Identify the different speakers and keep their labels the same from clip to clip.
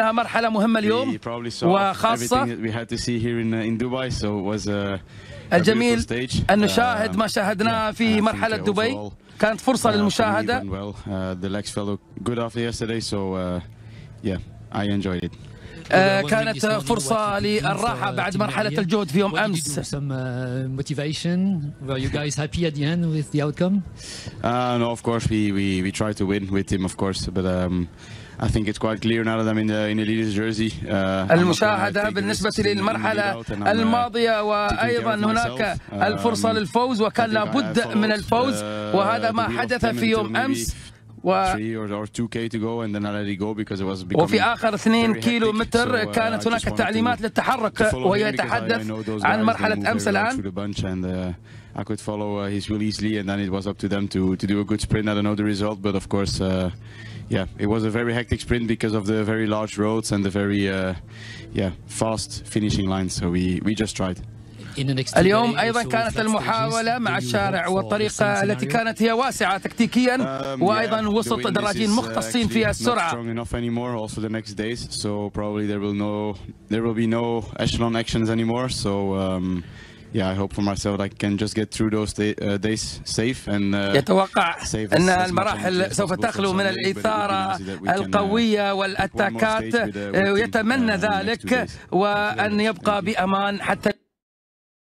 Speaker 1: إنها مرحلة مهمة اليوم وخاصة الجميل أن نشاهد ما شاهدناه في مرحلة دبي كانت فرصة للمشاهدة
Speaker 2: uh, uh,
Speaker 1: كانت فرصة للراحة uh, بعد مرحلة الجهد في يوم أمس.
Speaker 3: Motivation. Were you guys happy at the end with the outcome?
Speaker 2: No, of course we we we try to win with him, of course, but um, I think it's quite clear now that I'm in the in the leader's jersey. Uh,
Speaker 1: المشاهدة بالنسبة للمرحلة الماضية وأيضا هناك الفرصة للفوز وكان لابد من الفوز وهذا ما حدث في يوم أمس و... وفي آخر 2 كيلو متر كانت هناك تعليمات للتحرك
Speaker 2: ويتحدث
Speaker 1: عن مرحلة أمس الآن
Speaker 2: I could follow uh, his release Lee and then it was up to them to, to do a good sprint. I don't know the result, but of course uh, yeah, it was a very hectic sprint because of the very large roads and the very uh, yeah fast finishing lines. So we, we just tried.
Speaker 3: In the next two
Speaker 1: اليوم
Speaker 3: days,
Speaker 1: أيضا
Speaker 3: also
Speaker 1: كانت
Speaker 3: flat
Speaker 1: المحاولة
Speaker 3: stages,
Speaker 1: مع
Speaker 3: do you
Speaker 1: الشارع
Speaker 3: hope for the
Speaker 1: والطريقة
Speaker 3: same
Speaker 1: التي
Speaker 3: scenario?
Speaker 1: كانت هي واسعة تكتيكيا
Speaker 2: Um,
Speaker 1: وأيضا
Speaker 2: yeah,
Speaker 1: وسط
Speaker 2: the wind is-
Speaker 1: دراجين
Speaker 2: is, uh,
Speaker 1: مختصين
Speaker 2: actually
Speaker 1: في
Speaker 2: not
Speaker 1: السرعة
Speaker 2: strong enough anymore also the next days so probably there will no there will be no echelon actions anymore so um, yeah I hope for myself I can just get through those day, uh, days safe and uh,
Speaker 1: يتوقع
Speaker 2: save as-
Speaker 1: أن
Speaker 2: as much
Speaker 1: المراحل
Speaker 2: energy as
Speaker 1: سوف
Speaker 2: possible for
Speaker 1: تخلو من
Speaker 2: Sunday, but it would be
Speaker 1: الإثارة
Speaker 2: nice that we can, uh,
Speaker 1: القوية
Speaker 2: take one more
Speaker 1: والأتاكات
Speaker 2: stage with, uh, with him,
Speaker 1: ويتمنى
Speaker 2: uh, in the next two
Speaker 1: ذلك
Speaker 2: days.
Speaker 1: وأن يبقى
Speaker 2: Thank you.
Speaker 1: بأمان حتى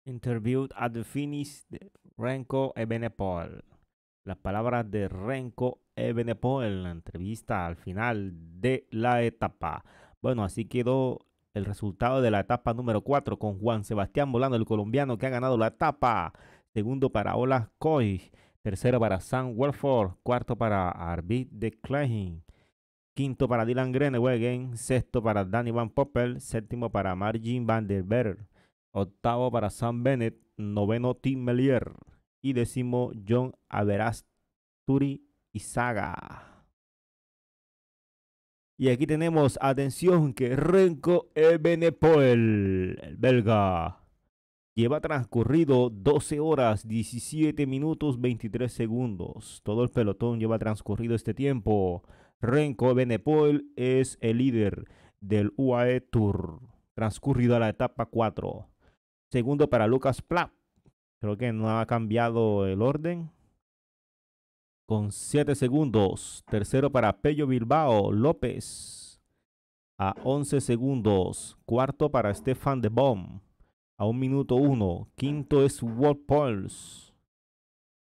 Speaker 4: Interviewed at the finish de Renko Ebenepol. Las palabras de Renko Ebenepol en la entrevista al final de la etapa. Bueno, así quedó el resultado de la etapa número 4 con Juan Sebastián Molano, el colombiano que ha ganado la etapa. Segundo para Ola Coy. Tercero para Sam Welford. Cuarto para Arvid de Klein. Quinto para Dylan Grenewegen. Sexto para Danny Van Poppel. Séptimo para Margin Van der Berg. Octavo para Sam Bennett. Noveno Tim Melier. Y décimo John Averasturi Izaga. Y aquí tenemos, atención, que Renko Ebenepoel, el belga, lleva transcurrido 12 horas 17 minutos 23 segundos. Todo el pelotón lleva transcurrido este tiempo. Renko Ebenepoel es el líder del UAE Tour. Transcurrida la etapa 4. Segundo para Lucas Platt. Creo que no ha cambiado el orden. Con 7 segundos. Tercero para Pello Bilbao López. A 11 segundos. Cuarto para Stefan de Bom. A 1 minuto 1. Quinto es Walt Pauls.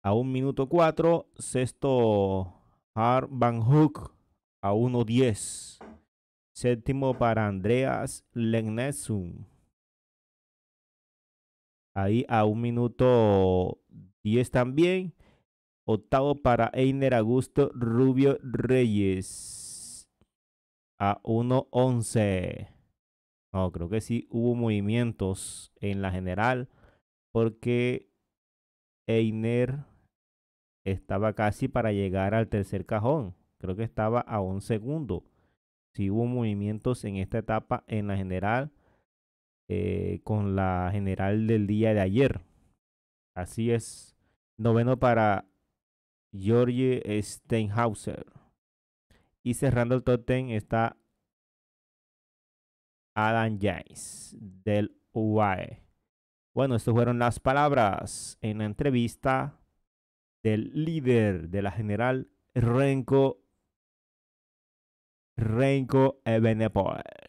Speaker 4: A 1 minuto 4. Sexto Har Van Hook. A 1.10. Séptimo para Andreas Legnesum. Ahí a un minuto 10 también. Octavo para Einer Augusto Rubio Reyes. A 1.11. No, creo que sí hubo movimientos en la general. Porque Einer estaba casi para llegar al tercer cajón. Creo que estaba a un segundo. Sí hubo movimientos en esta etapa en la general eh, con la general del día de ayer. Así es. Noveno para George Steinhauser. Y cerrando el top 10 está Adam James del UAE. Bueno, estas fueron las palabras en la entrevista del líder de la general Renko Renko Ebenepoel.